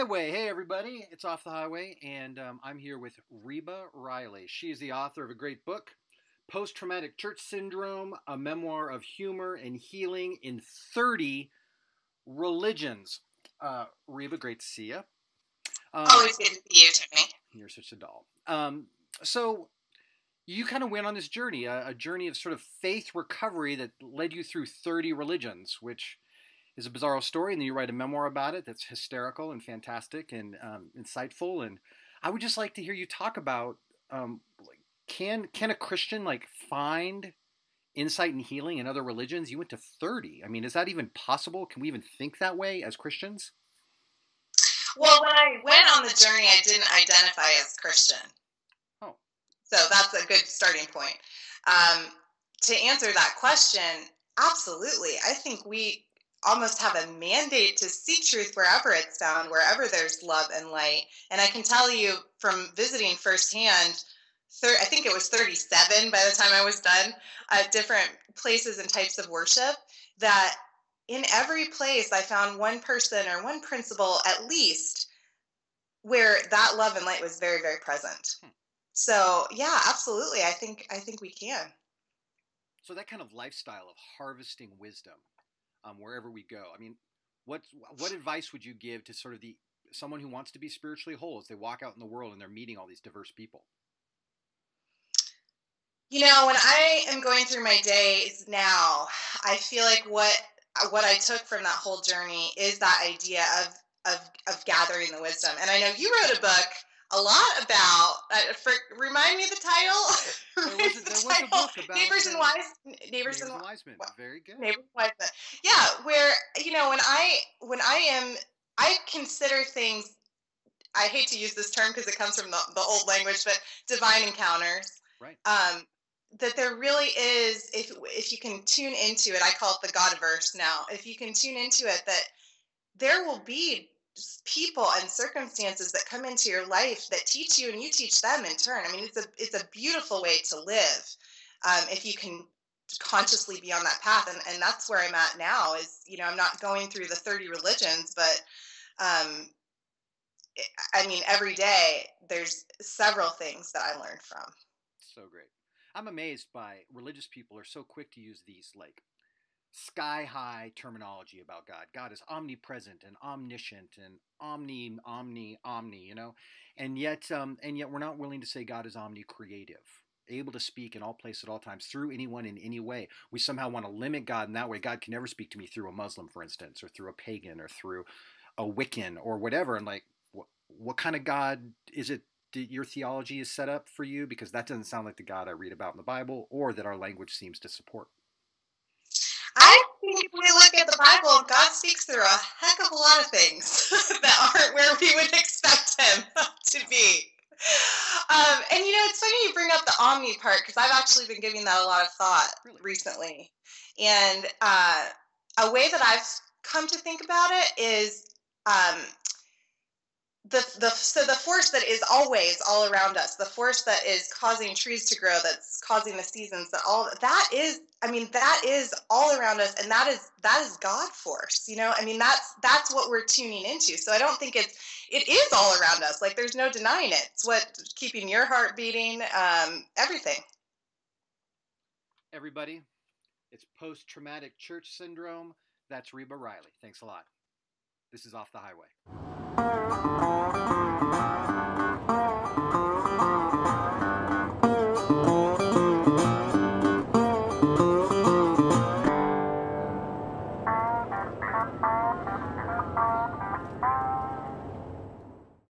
highway. Hey, everybody, it's Off the Highway, and um, I'm here with Reba Riley. She is the author of a great book, Post Traumatic Church Syndrome, a memoir of humor and healing in 30 religions. Uh, Reba, great to see you. Um, Always good to see you, Tony. You're such a doll. Um, so, you kind of went on this journey, a, a journey of sort of faith recovery that led you through 30 religions, which is a bizarre story, and then you write a memoir about it that's hysterical and fantastic and um, insightful. And I would just like to hear you talk about um, like, can can a Christian like find insight and healing in other religions? You went to thirty. I mean, is that even possible? Can we even think that way as Christians? Well, when I went on the journey, I didn't identify as Christian. Oh, so that's a good starting point. Um, to answer that question, absolutely. I think we almost have a mandate to seek truth wherever it's found, wherever there's love and light. And I can tell you from visiting firsthand, thir- I think it was 37 by the time I was done at different places and types of worship, that in every place I found one person or one principle at least where that love and light was very, very present. Hmm. So yeah, absolutely. I think I think we can. So that kind of lifestyle of harvesting wisdom um, wherever we go. I mean, what what advice would you give to sort of the someone who wants to be spiritually whole as they walk out in the world and they're meeting all these diverse people? You know, when I am going through my days now, I feel like what what I took from that whole journey is that idea of of of gathering the wisdom. And I know you wrote a book a lot about. Uh, for, remind me of the title. There was, a, there was a book about neighbors and wise neighbors, neighbors and Wise Men. Very good. Neighbors and Wise Men. Yeah, where you know when I when I am I consider things. I hate to use this term because it comes from the, the old language, but divine encounters. Right. Um, that there really is, if if you can tune into it, I call it the Godiverse now. If you can tune into it, that there will be people and circumstances that come into your life that teach you and you teach them in turn. I mean, it's a it's a beautiful way to live um, if you can consciously be on that path. And, and that's where I'm at now is, you know, I'm not going through the 30 religions, but um, I mean, every day there's several things that I learned from. So great. I'm amazed by religious people are so quick to use these like sky high terminology about God. God is omnipresent and omniscient and omni, omni, omni, you know, and yet, um, and yet we're not willing to say God is omni-creative, able to speak in all places at all times through anyone in any way. We somehow want to limit God in that way. God can never speak to me through a Muslim, for instance, or through a pagan, or through a Wiccan, or whatever. And like, what, what kind of God is it? that Your theology is set up for you because that doesn't sound like the God I read about in the Bible, or that our language seems to support. I think if we look at the Bible, God speaks through a heck of a lot of things that aren't where we would expect Him to be. Um, and you know, it's funny you bring up the omni part because I've actually been giving that a lot of thought really? recently. And uh, a way that I've come to think about it is um, the, the so the force that is always all around us the force that is causing trees to grow that's causing the seasons that all that is i mean that is all around us and that is that is god force you know? I mean that's that's what we're tuning into. So i don't think it's it is all around us. Like there's no denying it. It's what keeping your heart beating um, everything. Everybody it's post-traumatic church syndrome. That's reba riley. Thanks a lot this is off the highway.